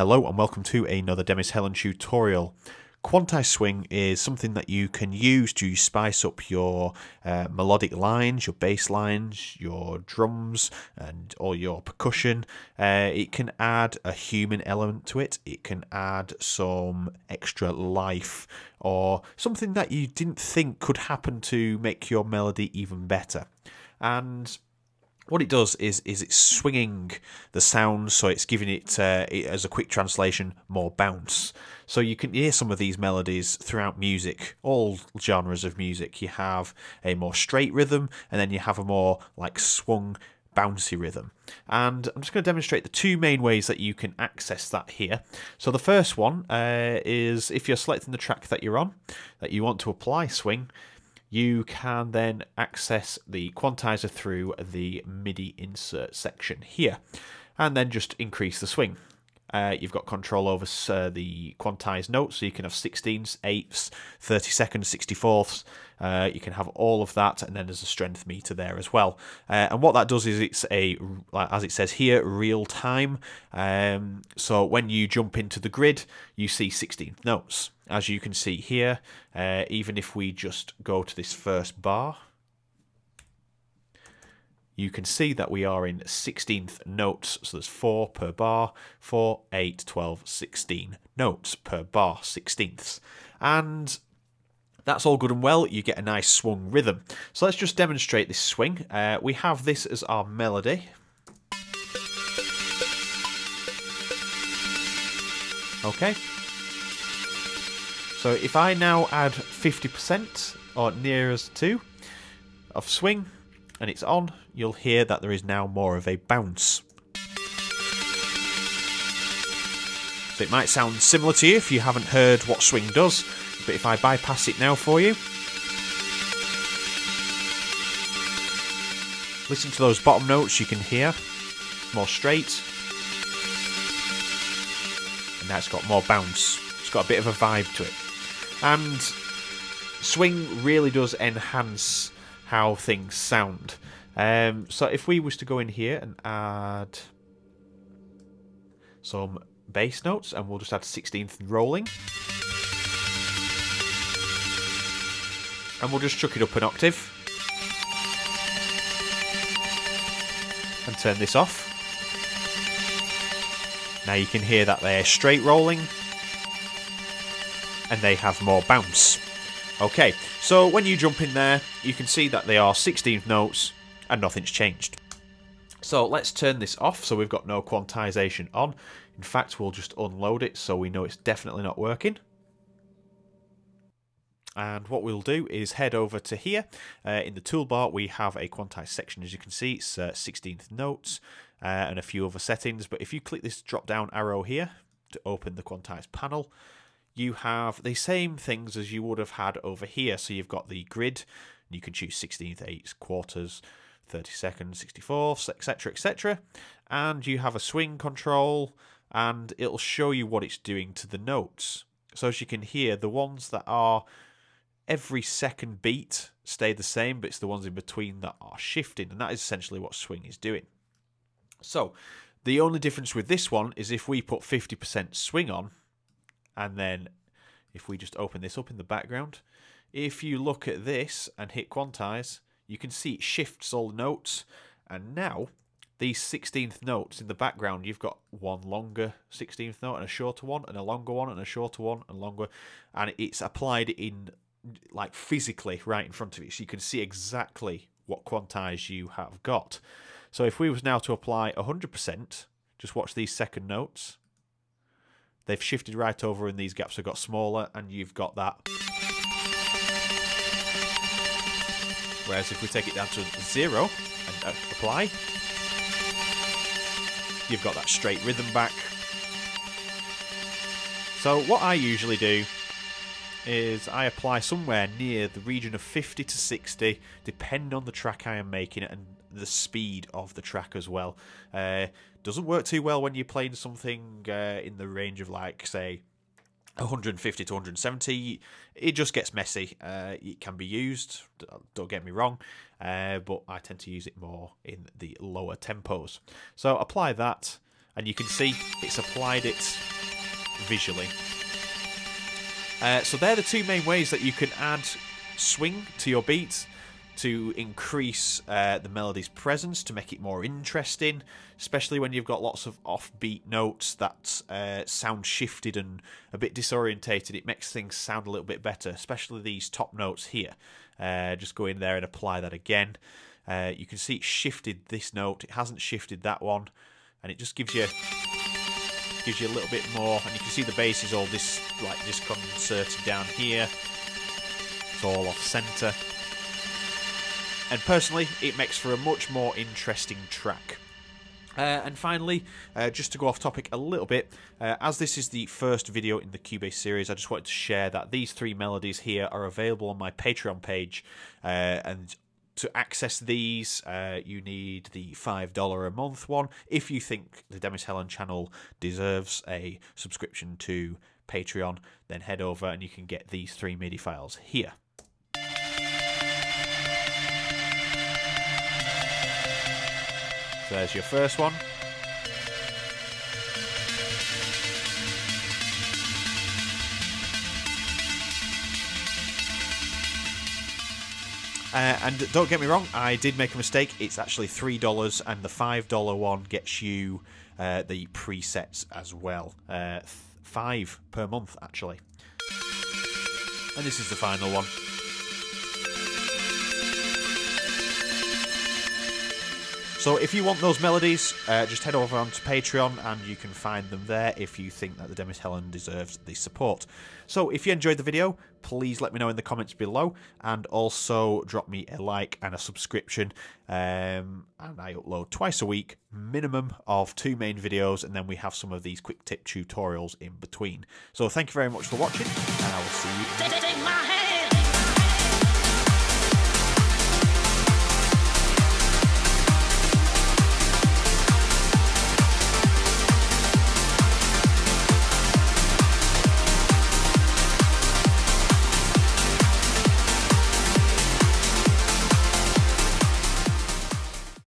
Hello and welcome to another Demis Hellen tutorial. Quantize swing is something that you can use to spice up your uh, melodic lines, your bass lines, your drums, and or your percussion. Uh, it can add a human element to it. It can add some extra life or something that you didn't think could happen to make your melody even better. And what it does is is it's swinging the sound, so it's giving it, uh, it, as a quick translation more bounce. So you can hear some of these melodies throughout music, all genres of music. You have a more straight rhythm, and then you have a more like swung bouncy rhythm. And I'm just going to demonstrate the two main ways that you can access that here. So the first one uh, is if you're selecting the track that you're on, that you want to apply swing, you can then access the quantizer through the MIDI insert section here and then just increase the swing. Uh, you've got control over uh, the quantized notes, so you can have 16ths, 8ths, 32nds, 64ths. Uh, you can have all of that, and then there's a strength meter there as well. Uh, and what that does is it's a, as it says here, real time. Um, so when you jump into the grid, you see 16th notes. As you can see here, uh, even if we just go to this first bar, you can see that we are in 16th notes. So there's 4 per bar, 4, 8, 12, 16 notes per bar, 16ths. And that's all good and well. You get a nice swung rhythm. So let's just demonstrate this swing. Uh, we have this as our melody. Okay. So if I now add 50% or near as to of swing, and it's on, you'll hear that there is now more of a bounce. So it might sound similar to you if you haven't heard what swing does, but if I bypass it now for you, listen to those bottom notes you can hear, more straight, and now it's got more bounce. It's got a bit of a vibe to it. And swing really does enhance how things sound. Um, so if we was to go in here and add some bass notes, and we'll just add 16th rolling. And we'll just chuck it up an octave. And turn this off. Now you can hear that they're straight rolling. And they have more bounce. Okay, so when you jump in there, you can see that they are 16th notes and nothing's changed. So let's turn this off so we've got no quantization on. In fact, we'll just unload it so we know it's definitely not working. And what we'll do is head over to here. Uh, in the toolbar, we have a quantize section. As you can see, it's uh, 16th notes uh, and a few other settings. But if you click this drop down arrow here to open the quantize panel, you have the same things as you would have had over here. So you've got the grid, you can choose 16th, 8ths, quarters, 32nd, 64th, etc., etc. And you have a swing control, and it'll show you what it's doing to the notes. So as you can hear, the ones that are every second beat stay the same, but it's the ones in between that are shifting, and that is essentially what swing is doing. So the only difference with this one is if we put 50% swing on, and then if we just open this up in the background, if you look at this and hit quantize, you can see it shifts all the notes. And now, these 16th notes in the background, you've got one longer 16th note and a shorter one, and a longer one and a shorter one and longer. And it's applied in, like, physically right in front of you. So you can see exactly what quantize you have got. So if we was now to apply 100%, just watch these second notes. They've shifted right over and these gaps have got smaller and you've got that. Whereas if we take it down to zero and uh, apply, you've got that straight rhythm back. So what I usually do is I apply somewhere near the region of 50 to 60, depending on the track I am making and the speed of the track as well. Uh, doesn't work too well when you're playing something uh, in the range of like, say, 150 to 170 it just gets messy uh, it can be used don't get me wrong uh, but i tend to use it more in the lower tempos so apply that and you can see it's applied it visually. Uh, so they're the two main ways that you can add swing to your beats to increase uh, the melody's presence, to make it more interesting, especially when you've got lots of offbeat notes that uh, sound shifted and a bit disorientated. It makes things sound a little bit better, especially these top notes here. Uh, just go in there and apply that again. Uh, you can see it shifted this note, it hasn't shifted that one, and it just gives you gives you a little bit more and you can see the bass is all this like disconcerted down here it's all off center and personally, it makes for a much more interesting track. Uh, and finally, uh, just to go off topic a little bit, uh, as this is the first video in the Cubase series, I just wanted to share that these three melodies here are available on my Patreon page. Uh, and to access these, uh, you need the $5 a month one. If you think the Demis Hellen channel deserves a subscription to Patreon, then head over and you can get these three MIDI files here. There's your first one. Uh, and don't get me wrong, I did make a mistake. It's actually $3, and the $5 one gets you uh, the presets as well. Uh, five per month, actually. And this is the final one. So if you want those melodies, uh, just head over onto Patreon and you can find them there if you think that the Demis Hellen deserves the support. So if you enjoyed the video, please let me know in the comments below and also drop me a like and a subscription. Um, and I upload twice a week, minimum of two main videos, and then we have some of these quick tip tutorials in between. So thank you very much for watching, and I will see you.